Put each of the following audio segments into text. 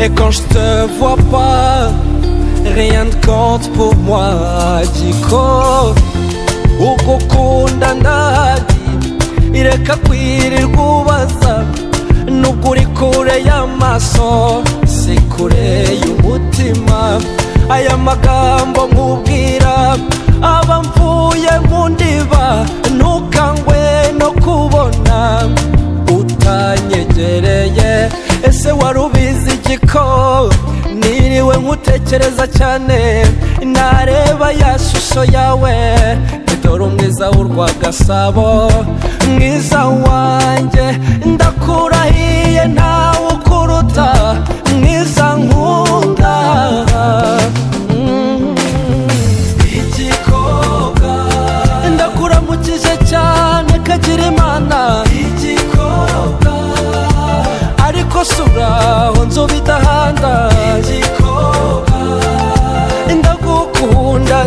Et quand je te vois pas, rien ne compte pour moi, Diko. ugukunda ndazi ireka kwirirwa ubaza nubwo uri kure y'amaso si kure y'umutima aya magambo nkubwira aba mvuye mu ndiba ntukangwe no kubona utanyegereye ese wari ubizi igiko niriwe nkutekereza cyane? Nareba ya shusho yawe dore umwiza w'urwagasabo. Mwiza wanjye ndakurahiye. ndagukunda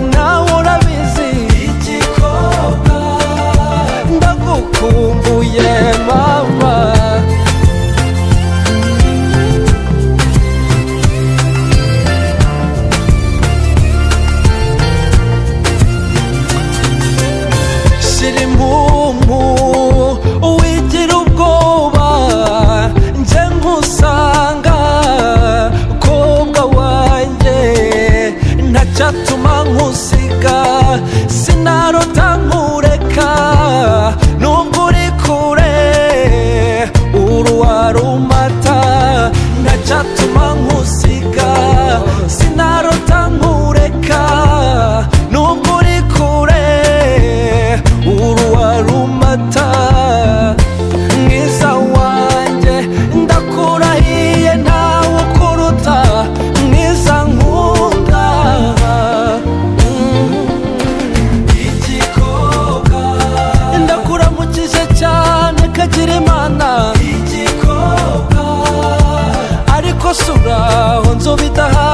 basura, onzo vitaha